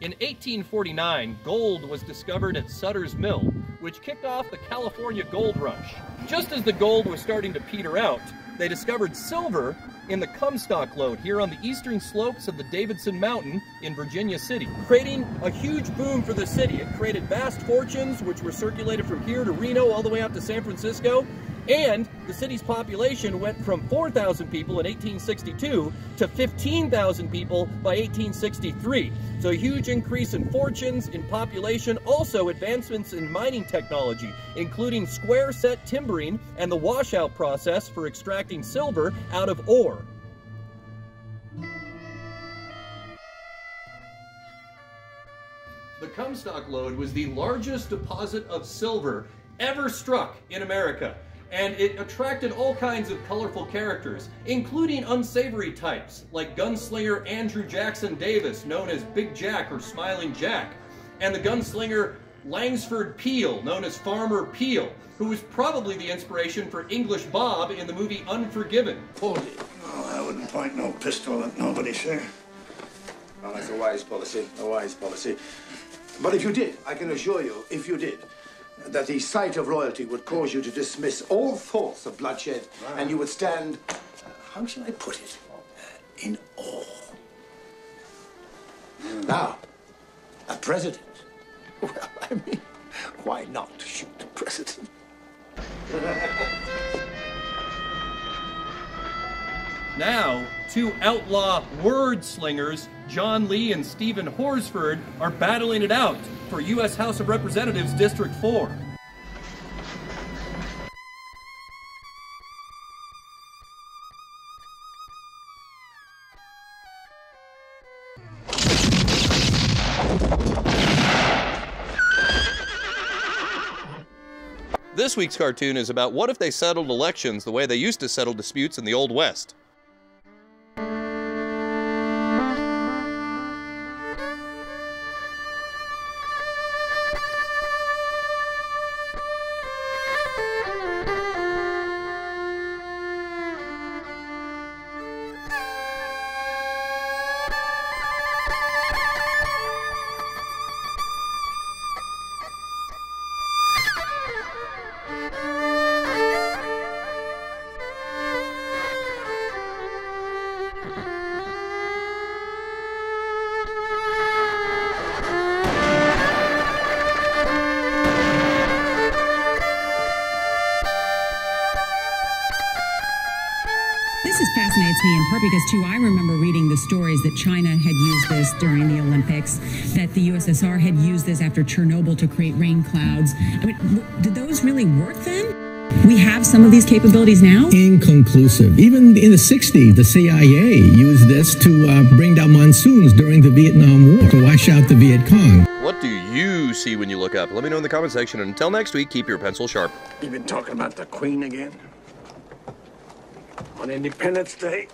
In 1849, gold was discovered at Sutter's Mill, which kicked off the California gold rush. Just as the gold was starting to peter out, they discovered silver in the Comstock lode here on the eastern slopes of the Davidson Mountain in Virginia City, creating a huge boom for the city. It created vast fortunes which were circulated from here to Reno all the way out to San Francisco, and the city's population went from 4,000 people in 1862 to 15,000 people by 1863. So a huge increase in fortunes, in population, also advancements in mining technology, including square set timbering and the Washoe process for extracting silver out of ore. The Comstock lode was the largest deposit of silver ever struck in America and it attracted all kinds of colorful characters, including unsavory types like gunslinger Andrew Jackson Davis, known as Big Jack or Smiling Jack, and the gunslinger Langsford Peel, known as Farmer Peel, who was probably the inspiration for English Bob in the movie Unforgiven. Hold it. Oh, I wouldn't point no pistol at nobody, sir. Well, that's a wise policy, a wise policy. But if you did, I can assure you, if you did, that the sight of royalty would cause you to dismiss all thoughts of bloodshed, and you would stand, uh, how shall I put it, uh, in awe. Now, a president. Well, I mean, why not shoot the president? Now, two outlaw word slingers, John Lee and Steven Horsford, are battling it out for U.S. House of Representatives District 4. This week's cartoon is about what if they settled elections the way they used to settle disputes in the Old West. This is fascinates me in part because too I remember reading the stories that China had used this during the Olympics, that the USSR had used this after Chernobyl to create rain clouds. I mean, w- did those really work then? We have some of these capabilities now. inconclusive. Even in the 60s, the CIA used this to uh, bring down monsoons during the Vietnam War to wash out the Viet Cong. What do you see when you look up? Let me know in the comment section. And until next week, keep your pencil sharp. You've been talking about the Queen again? On Independence Day?